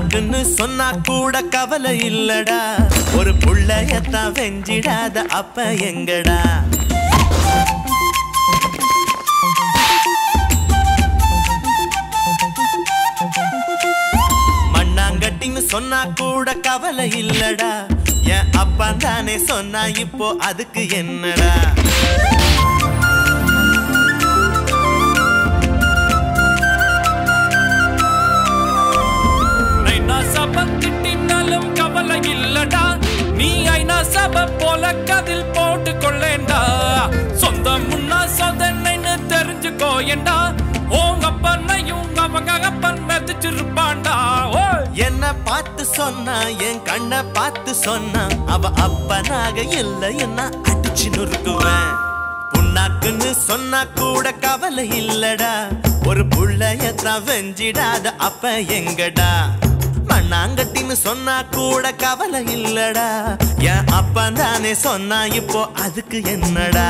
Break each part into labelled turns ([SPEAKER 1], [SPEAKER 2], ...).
[SPEAKER 1] மண்ணாக்குன்னு சொன்னா கூட கவலை இல்லடா. ஒரு புள்ளையத்தான் வெஞ்சிடாத அப்ப எங்கடா? மண்ணாங்கட்டின்னு சொன்னா கூட கவலை இல்லடா. என் அப்பா தானே சொன்னா இப்போ அதுக்கு என்னடா?
[SPEAKER 2] நீ ஐநா சபை போல கதில் போட்டு கொள்ளேண்டா சொந்த முன்னா சொதனைன்னு தெரிஞ்சுக்கோ ஏண்டா. உங்க அப்பனையும் அவங்க அப்பன் மெதிச்சிருப்பாண்டா ஓ
[SPEAKER 1] என்ன பார்த்து சொன்னா என் கண்ணை பார்த்து சொன்னா அவ அப்பனாக இல்லை என்ன அடிச்சு நொறுக்குவேன். புண்ணாக்குன்னு சொன்னா கூட கவலை இல்லடா. ஒரு புள்ளைய தவஞ்சிடாத அப்ப எங்கடா? மண்ணாங்கட்டின்னு சொன்னா கூட கவலை இல்லடா. என் அப்பா தானே சொன்னா இப்போ அதுக்கு என்னடா?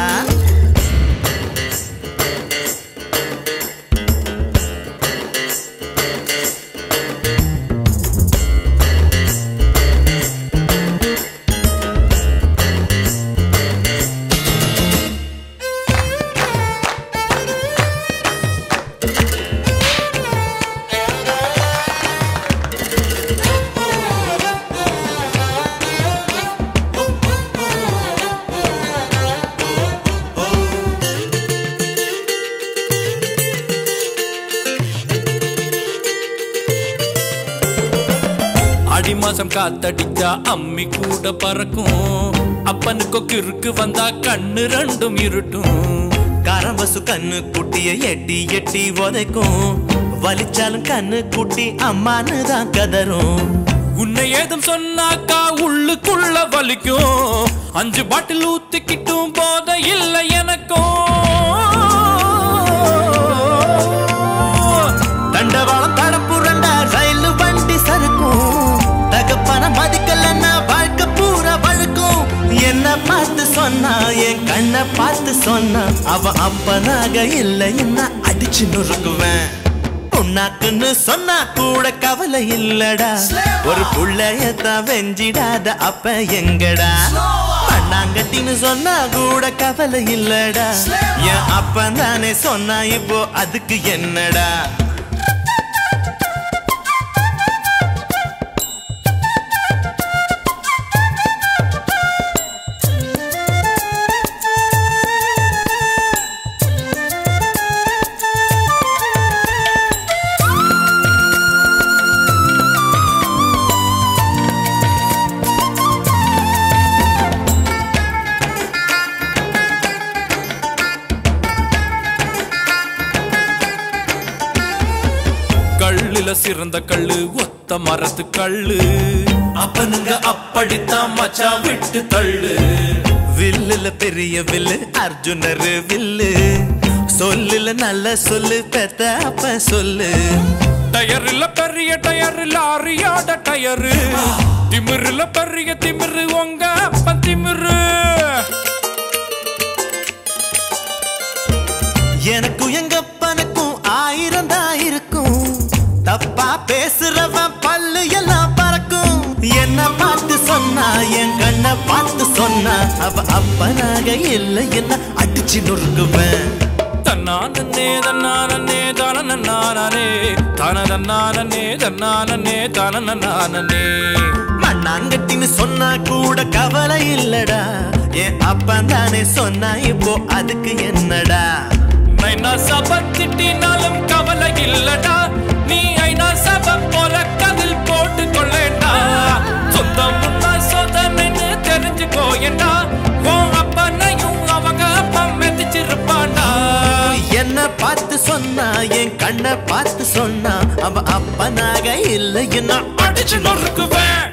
[SPEAKER 2] மாசம் காத்தடிச்சா அம்மி கூட பறக்கும். அப்பனுக்கு கிறுக்கு வந்தா கண்ணு ரெண்டும் இருட்டும்.
[SPEAKER 1] கரம்பசு கண்ணு குட்டிய எட்டி எட்டி உதைக்கும். வலிச்சாலும் கண்ணு குட்டி அம்மான்னு தான் கதரும்.
[SPEAKER 2] உன்னை ஏதும் சொன்னாக்கா உள்ளுக்குள்ள வலிக்கும். அஞ்சு பாட்டில் ஊத்திக்கிட்டும்
[SPEAKER 1] போதையில் கண்ணை பார்த்து சொன்னா அவ அப்பனாக இல்லைன்னா அடிச்சு நொறுக்குவேன்? பொண்ணாக்குன்னு சொன்னா கூட கவலை இல்லடா. ஒரு புள்ளையத்தான் வெஞ்சிடாத அப்ப எங்கடா? பண்ணாங்கட்டின்னு சொன்னா கூட கவலை இல்லடா. என் அப்பன் தானே சொன்னா இப்போ அதுக்கு என்னடா?
[SPEAKER 2] சிறந்த கள்ளு ஒத்த மரத்து கள்ளு. அப்பனுங்க அப்படித்தான் மச்சான் விட்டு தள்ளு.
[SPEAKER 1] வில்லுல பெரிய வில்லு அர்ஜுனர் வில்லு. சொல்லுல நல்ல சொல்லு பெத்த அப்ப சொல்லு.
[SPEAKER 2] டயர்ல பெரிய டயர் லாரியோட டயரு. திமிருல பெரிய திமிரு
[SPEAKER 1] பேசுறவன் பல்லு எல்லாம் பறக்கும். என்ன பார்த்து சொன்னா என் கண்ணை பார்த்து சொன்னா அவ அப்பனாக இல்லை என்ன அடிச்சு நொறுக்குவேன்.
[SPEAKER 2] தன்னானே தன்னானே தானே தானதன்னானே தன்னானே தானே
[SPEAKER 1] மண்ணாங்கட்டின்னு சொன்னா கூட கவலை இல்லடா. என் அப்பன் தானே சொன்னா இப்போ அதுக்கு என்னடா?
[SPEAKER 2] ஐநா சபை திட்டினாலும் கவலை இல்லடா. நீ ஐநா சபை போல கதில் போட்டு கொள்ளேண்டா. சொந்தம் முன்னா சொதனைன்னு தெரிஞ்சுக்கோ ஏண்டா உன் அப்பனையும் அவங்க அப்பா மெதிச்சிருப்பான்டா
[SPEAKER 1] என்ன பார்த்து சொன்னா என் கண்ணை பார்த்து சொன்னா அவ அப்பனாக இல்லைன்னா என்ன
[SPEAKER 2] அடிச்சு நொறுக்குவேன்.